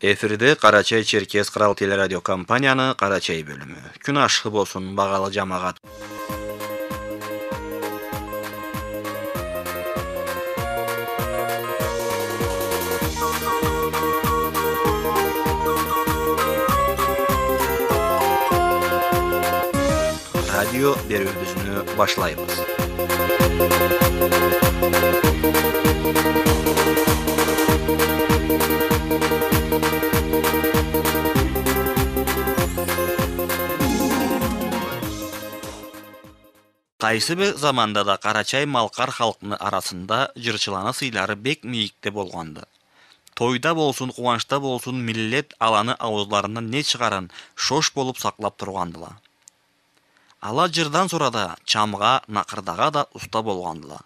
эфирде кара чей черкес карал телерадиокомпанияны кара чай бөлүмү. Күн ашы болсун багалы жамаат радио берүүбүзнү баштайбыз кайсы бир заманда да Қарачай-Малқар малкар арасында жырчыланы сыйлары бек мийикте болғанды. тойда болсун кубанычта болсун миллет аланы ауызларынан не чыгарын шош болуп сақлап тургандыла ала жырдан сорада чамга накырдага да уста болғандыла.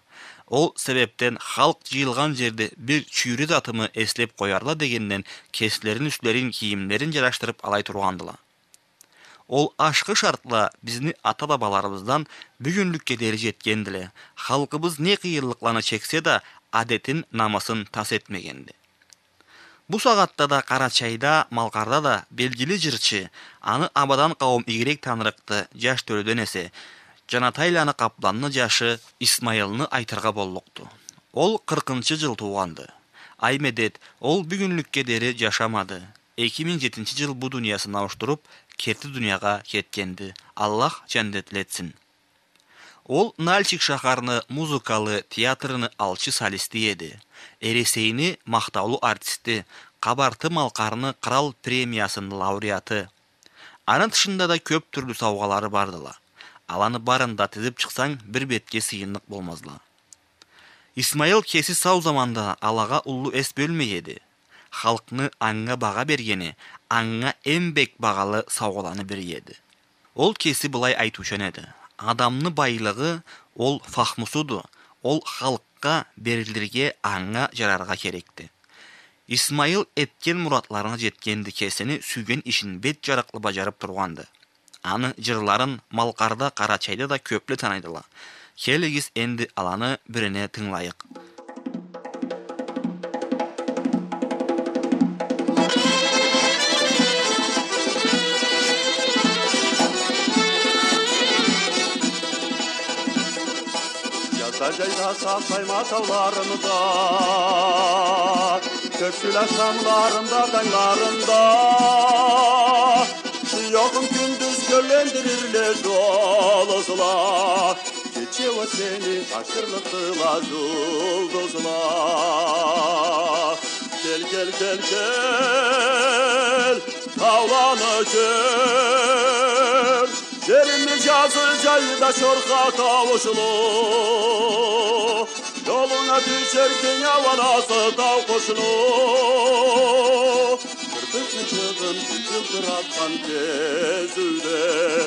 ол себептен халк жыйылган жерде бир чүйрүт атымы эслеп коярла дегенден кеслерін үстілерін кийимдерин жараштырып алай тургандыла ол ашқы шартла біздің ата бабаларымыздан бүгінлікке дәрі жеткен деле не қиырлықланы чексе да адетин намысын тас этмегенди бу сағатта да Қарачайда, чайда да белгілі жырчы аны абадан қауым игерек танырықты жаш төрөдөн есе жанатайланы жашы исмайылны айтырға боллықты. ол қырқыншы жыл туғанды. аймедет ол бүгінлікке дәрі жашамады 2007 жыл бу дүниясын ауштуруп Кеті дүнияға кеткенді. аллах жәндетілетсін. ол нальчик шаһарыны музыкалы театрыны алчы солисті еді ересейіні мақтаулы артисті қабарты малқарыны қырал премиясының лауреаты аны тышында да көп түрлі сауғалары бардыла аланы барында тізіп шықсаң бір бетке сыйындық болмазла исмаил кесі сау заманда алаға ұлы әс бөлмей еді халкыны аңға баға бергені аңға эмбек бағалы сауаланы береді ол кесі былай айтушы еді адамны байлығы ол фахмусуду ол халыққа берілдірге аңға жарарға керекті исмаил эткен мураттарына жеткенді кесіні сүйген ішін бет жарақлы бажарып тұрғанды аны жырларын малқарда қарачайда да көплі танайдыла келігіз енді аланы біріне тыңлайық Yazda cayda saksayma tavlarında Köksül akşamlarında daylarında Yokum gündüz göllendirirler doluzla Geçiyor seni aşırlıktıla zulduzla Gel gel gel gel Tavlanı gel Yerimiz yazır cayda şorka kavuşulu Yoluna düşerken yavalası dağ koşulu Kırpık çığın yıldır atkan kezüde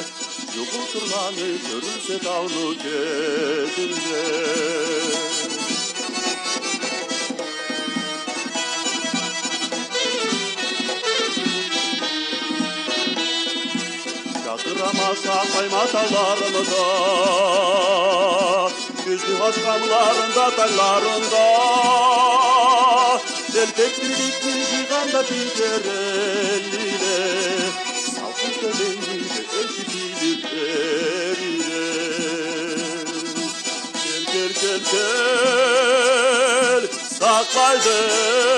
Yukulturlanı görürse dağlı gezinde Yatıramasa sayma tallarımda Güzlü haşkamlarında tallarında Delpek bir dikmiş yıkanda biter eline Salkın köleğini de eşitilir erine Gel gel gel gel Sakaydır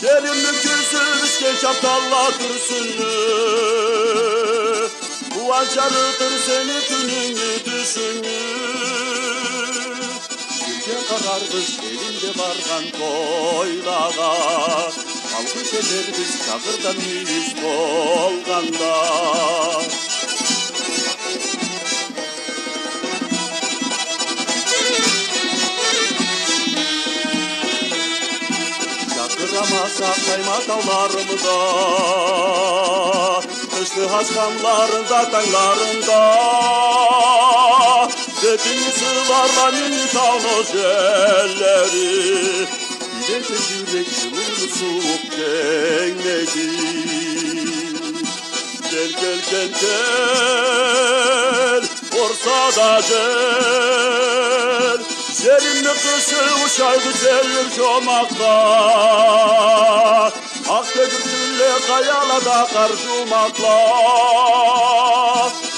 Selimli küsüz geç aptalla dursunlu Bu acarıdır seni gününü düşünü Gülce kararmış elinde vargan koylağa. Alkış ederiz çakırdan yüz kolganda Yatıramasa kayma dağlarımda Kışlı haskamlarında dağlarında Dediğin sığlarla mini tavnoz elleri Gidece yürek yılını soğuk genledi Gel gel gel gel Orsada gel Seninle kışı uşay güzeller çomakta. Kayalada karşımakla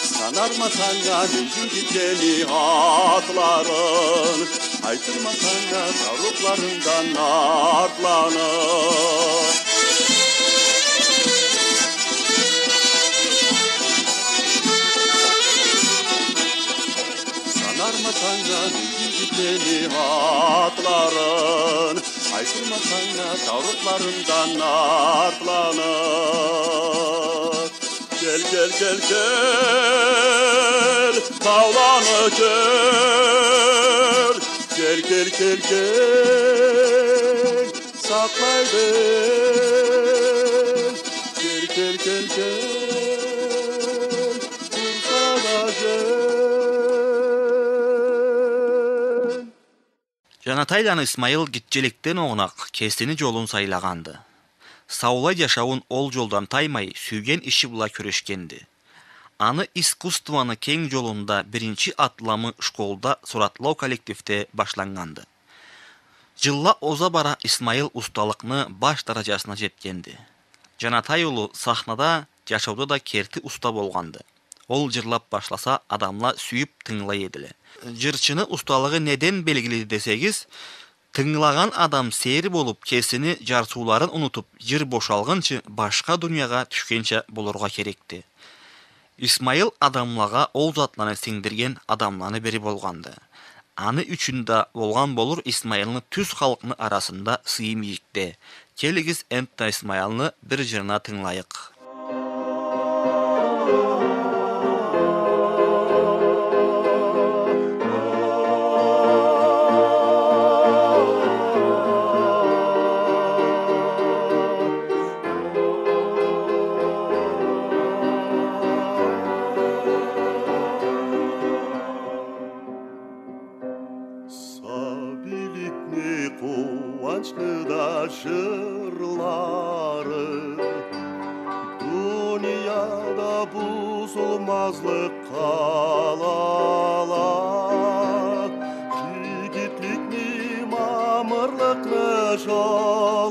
Sanarmasan ya gideceğini hatların Haykırmasan ya savruklarından artlanır Sanarmasan ya gideceğini hatların Haykırmasan ya savruklarından artlanır Gel gel gel gel Tavlanı gel Gel gel gel gel Saklay bel Gel gel gel gel Жанатайдан Исмайыл гитчеликтен оңнак кестини жолун сайлаганды. Саулай жашауын ол жолдан таймай сүйген иши була көрөшкенди. Аны искусствоны кең жолунда биринчи атламы школда суратлоо коллективде башланганды. Жылла оза бара Исмайыл усталыкны баш даражасына жеткенди. Жанатай уулу сахнада жашоодо да керти уста болгонду. Ол жырлап башласа адамла сүйүп тыңлай эдиле. Жырчыны усталыгы неден белгилүү десегиз, тыңлаган адам сээри болуп, кесини жарсууларын унутуп, жыр бошалгынчы башка дүйнөгө түшкөнчө болорго керекти. Исмайыл адамлага ол затланы сиңдирген адамланы бери болгонду. Аны үчүн да болгон болур Исмайылны түз халкыны арасында сыйым ийикте. Келигиз Энтта Исмайылны бир жырына тыңлайык. Mamırlıkni jolları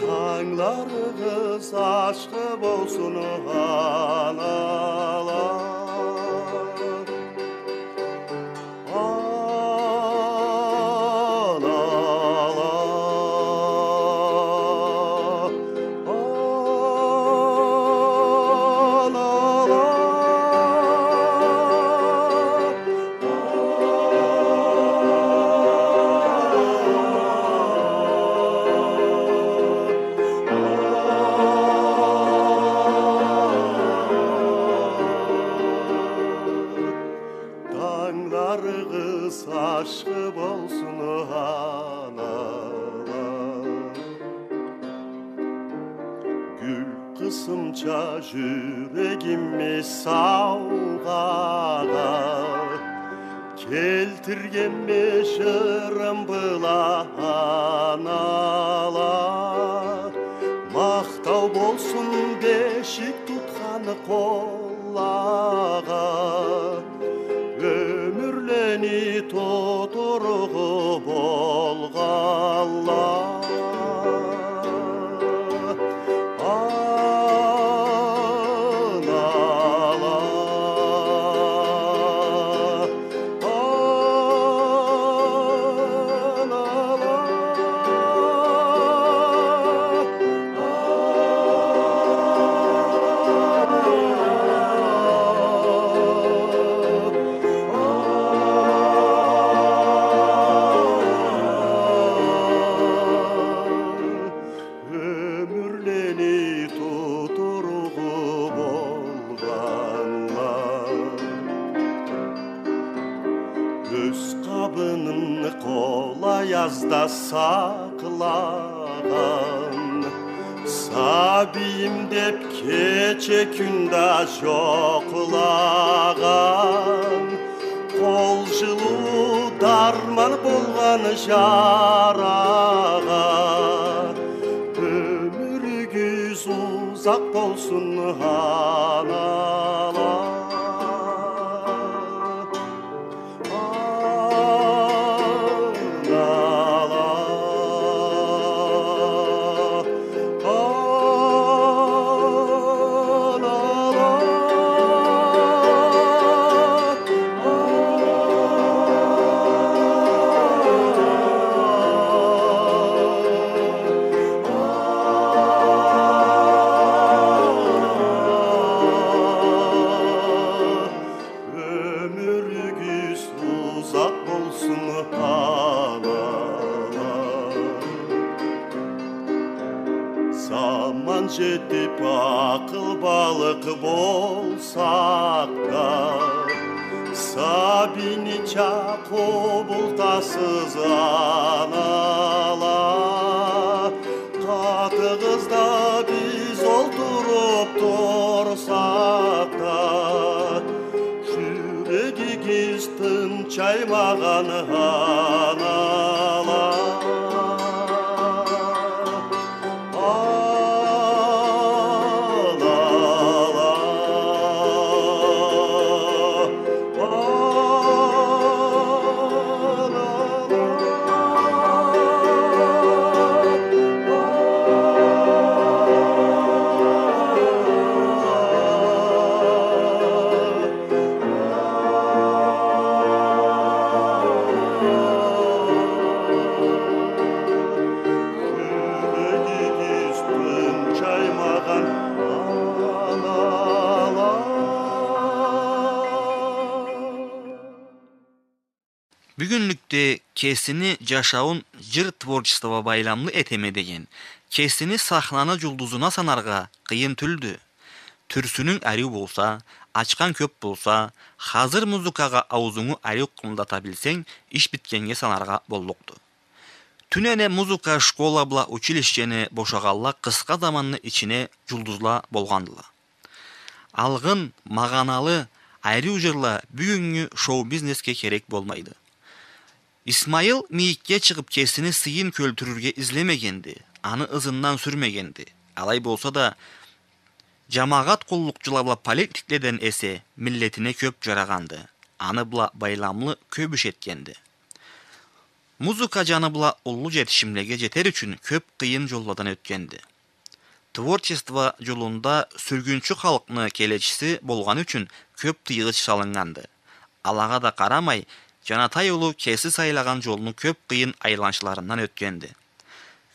Tanglarınız aşkı bolsun analar келтірген бешірім бұла аналар мақтау болсын бешік тұтқаны қолаға аязда сақлаған Сабиым деп кече күнді жоқлаған қол жылу дарман болған жараға өміріңіз ұзақ болсын ана кесини жашауын жыр творчество байламлы этемедеген кесини сахнаны жұлдызына санарға қиын түлді түрсінің әреу болса ачқан көп болса қазір музыкаға аузыңы әреу қымдата білсең іш біткенге санарға болдықты. түнене музыка школа бла училищени бошағалла қысқа заманны ішіне жұлдызла болғандыла алғын мағаналы әреу жырла бүгінгі шоу бизнеске керек болмайды Исмаил мейікке шығып кесини сыйын көлтүрүргө ізлемегенді, аны ызындан сүрмегенді. Алай болса да, жамағат жамаат жылабыла политиктерден эсе милетіне көп жарағанды. Аны бла байламлы көп эткенди. Музыка жаны бла ұллы жетішімлеге жетер үшін көп қиын жолдодан өткенді. Творчество жолында сүргүнчү қалқыны келечиси болган үчүн көп тыйгыч салынганды. Алага да карамай, Жанатай ulu кеси сайлаган жолну көп кыйын айланчыларынан өткенди.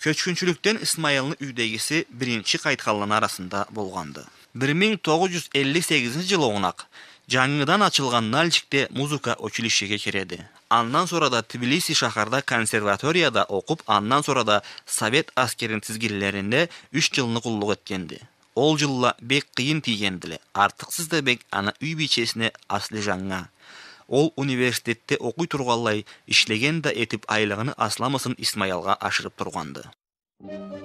Көчкүнчүлүктен Исмаилны үйдегиси биринчи кайткаллын арасында болганды. 1958 жылы оңнак жаңыдан ачылган Нальчикте музыка училищеге киреди. Андан sonra да Тбилиси шахарда консерваторияда окуп, андан sonra да Совет аскерин тизгинлеринде 3 жылны куллук эткенди. Ол жылла бек кыйын тийгендиле. Артыксыз да бек ана үй бичесине асли жаңа ол университетте оқи тұрғалай ішлеген да етіп айлығыны асламасын Исмайалға ашырып тұрғанды. Her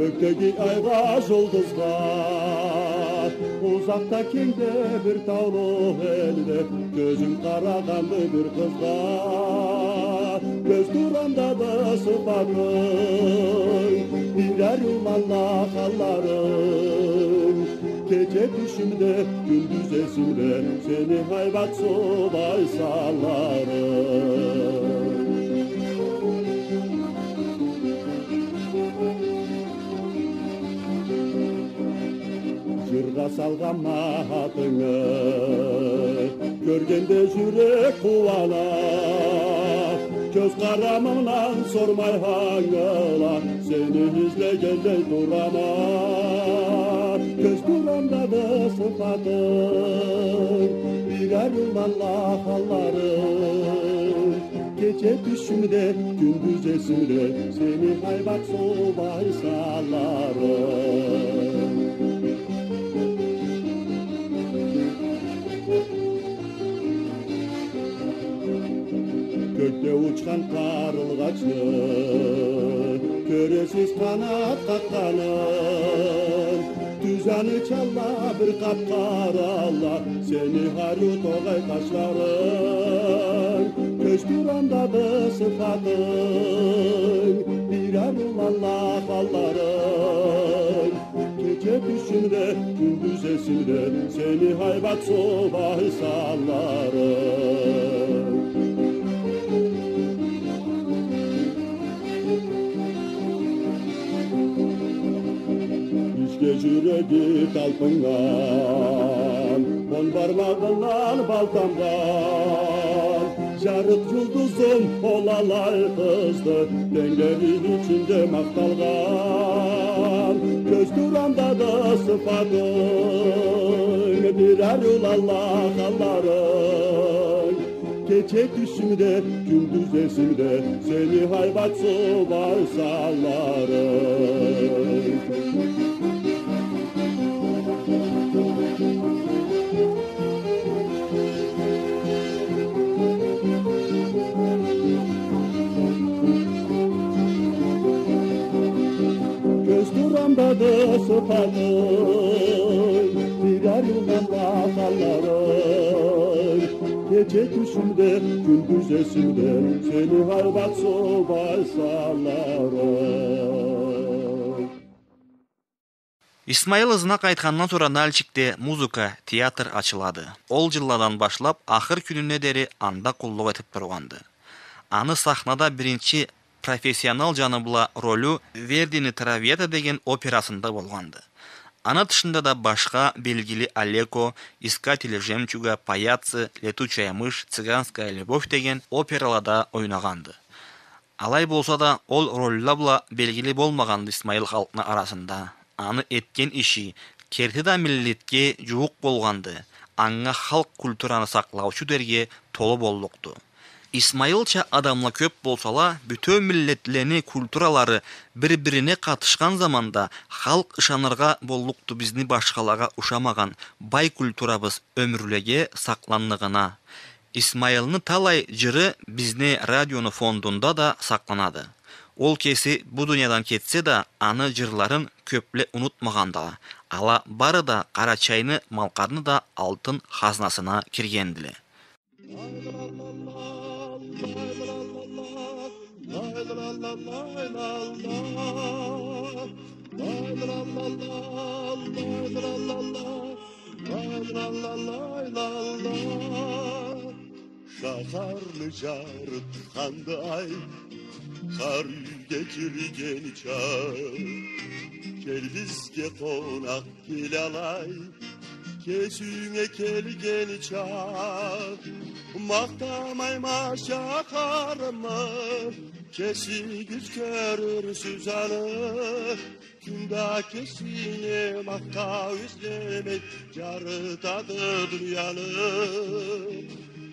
Gökteki ayga yıldızlar Uzakta kende bir tavlu elde Gözün karakanlı bir kızlar. Göz duranda da sıfatın Birer yumanla halların Gece düşümde, gündüz esimde Seni haybat subay sallarım salgan matını Görgende yürek kuvalar Göz karamından sormay hangılar Seni izlegende duramar Göz duranda da sıfatın Birer yılmanla halların Gece düşümde gündüz esimde Seni hayvat sobay sallarım Gökte uçkan karılgaçlı Köresiz kanat kakkanın Düzeni çalla bir kapkaralla Seni haryu toğay kaşların Köş duranda da sıfatın Birer ulanla halların Gece düşümde, gündüz esimde Seni haybat sobay sallarım Geciredi kalpından On parmağından baltamdan. Şarıp yıldızım olalar kızdı Dengenin içinde maktalgan Göz duranda da sıfatın Birer yol Allah kalların Gece düşümde, gündüz esimde Seni hayvat suvar sallarım sıfatın Birer yıldan bakarların Gece düşümde, gündüz esimde Исмаил ызына кайткандан sonra Нальчикте музыка, театр ачылады. Ол жылладан башлап ахыр күнүнө дери анда куллук этип турганды. Аны сахнада биринчи профессионал жаныбыла ролу Вердини Травета деген операсында болгонду. Аны тышында да башка белгили Алеко, Искатели жемчуга, Паяцы, Летучая мышь, Цыганская любовь деген операларда ойнаганды. Алай болса да, ол ролла була белгили болмаганды Исмаил халкына арасында. Аны эткен иши керти да миллетке жуук болганды. Аңга халк культураны саклаучу дерге толу болдукту. Исмаилча адамла көп болсала, бүтө миллетлени культуралары бири-бирине катышкан заманда халк ышанырга болдукту бизни башкаларга ушамаган бай культурабыз өмүрлеге сакланныгына. Исмаилны талай жыры бизне радиону фондунда да сакланады. Ол кеси бу дүйнөдөн кетсе да, аны жырларын көпле унутмаганда, ала бары да Карачайны, Малкарны да алтын хазнасына киргендиле. Şaharlı carıt kandı ay Kar geçirgen çağ Gel bizge konak gilalay Kesüne kelgen çağ Maktamay maşa karma Kesi güz körür süzanı. Kunda kesine makta üzlemek Carıtadı dünyanı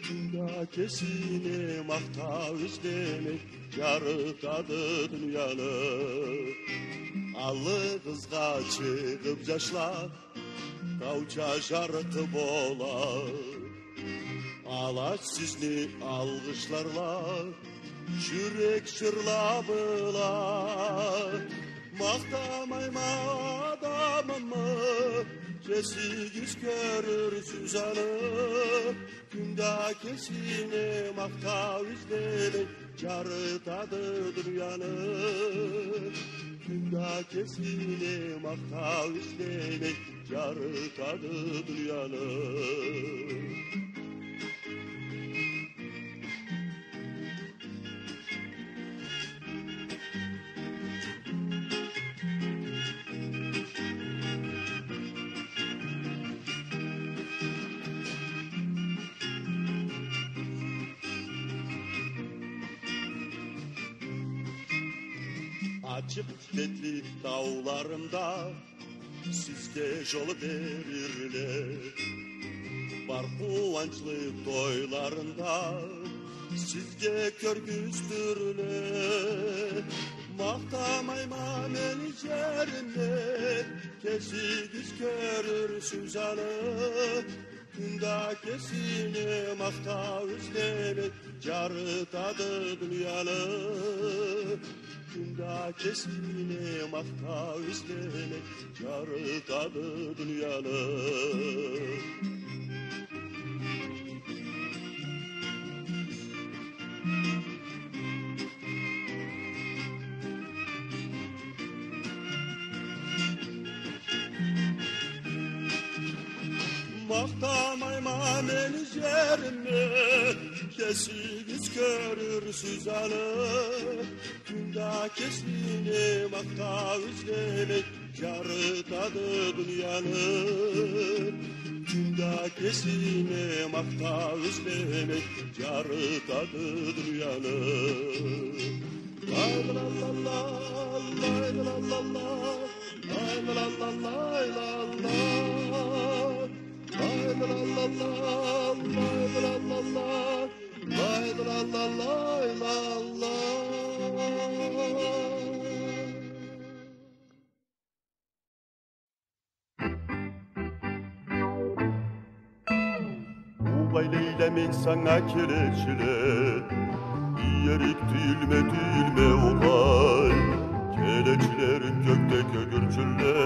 Kunda kesine makta üzlemek Carıtadı dünyanı Allı kızga çıkıp yaşlar Kavça şarkı bola Alaç sizni algışlarla Çürek şırlabıla Maktamayma adamımı Kesigiz görür süzanı Günde kesine makta izlemek Carıtadı dünyanı. Günde kesine makta Carıtadı dünyanı Açık detli dağlarımda sizge yol verirler. Var kuvvançlı toylarında sizge kör güzdürler Mahtamayma beni cerinde Kesigiz körür süzanı Kunda kesine makta üzlemek Carıtadı dünyanı Kunda kesine makta üzlemek Carıtadı dünyanı Maktamayma menajerimi Kesiniz körür süzanı Kunda kesini makta üzlemek Yarıtadı dünyanı Cunda kesine makta özlemek Yarıtadı dünyanı Lay la la la Lay la la la Lay la la la Lay la la la la la Ubayleyle sana keleçile Yerik düğülme düğülme olay. Keleçilerin gökte gögürcülle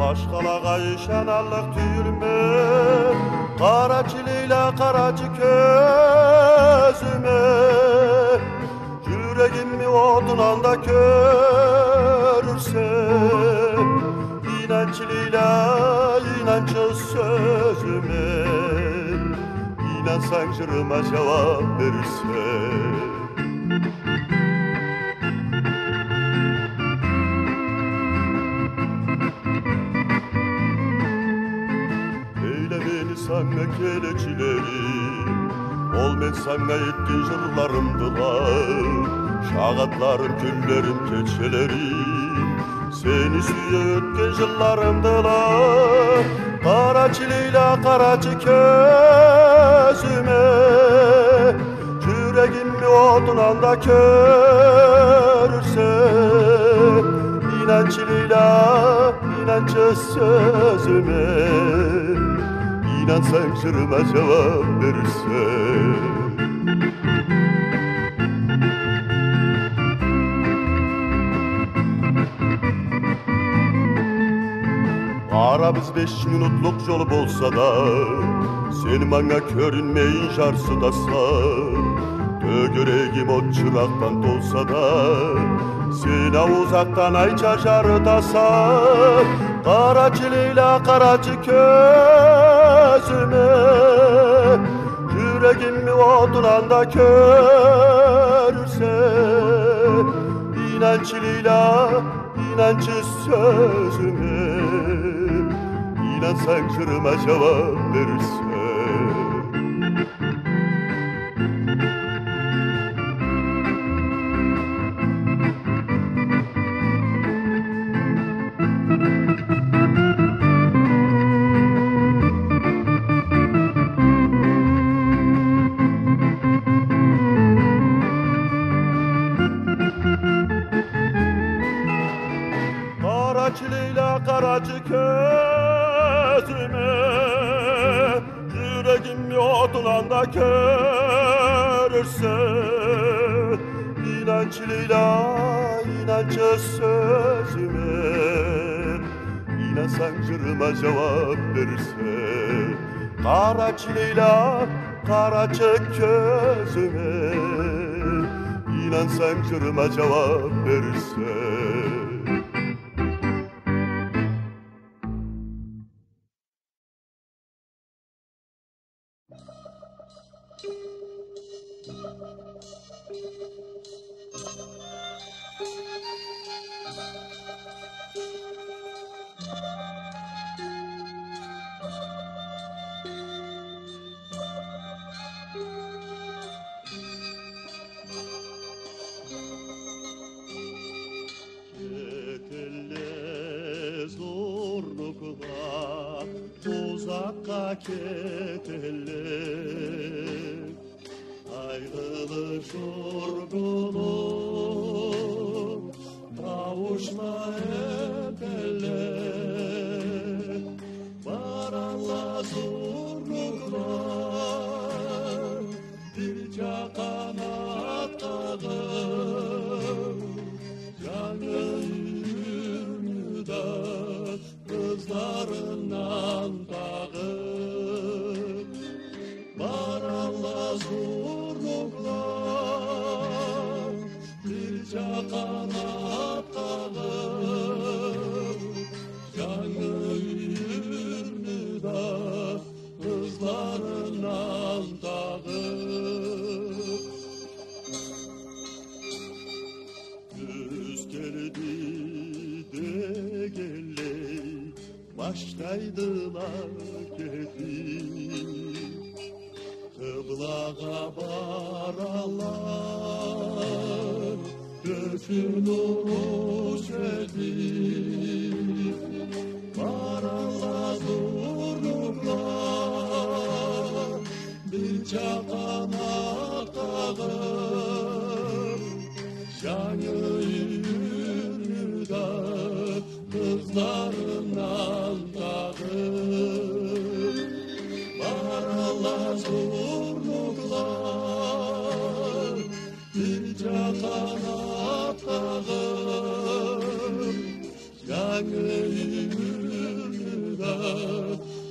Başkalağa işanallık düğülme Kara çileyle karacı közüme Yüreğimi odun anda görürse İnançlıyla inancı sözüme İnansan jırıma cevap verirse beni sana keleçileri Ol ben sana etkin jırlarımdılar Şagatlarım, küllerim, keçelerim Seni suya ötken jıllarımdılar Kara çiliyle karacı közüme Yüreğimi odun anda körürse İnançlıyla inancı sözüme İnansan jırıma cevap verirse. Aramız beş minutluk yol bolsa da Sen bana körünmeyin şarsıdasa Dögüregim o çıraktan dolsa da Sena uzaktan ay çaşardasa Kara çiliyle karacı közüme Yüreğimi odun anda körürse İnançlıyla inancı sözüme İnansan kırma cevap verirse karacı közüme Yüreğim yodulanda körürse İnançlıyla inancı sözüme. İnansan jırıma cevap verirse. Kara çileyle karacı közüme İnansan jırıma cevap verirse uzakka ketelle Ayrılık yorgunu yüreğimde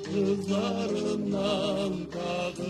Kızlarından kadın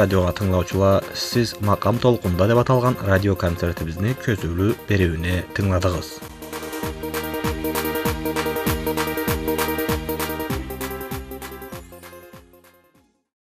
радиого тыңдоочулар сиз макам толкунда деп аталган радио концертибизди күүлү берүүнү тыңдадыңыз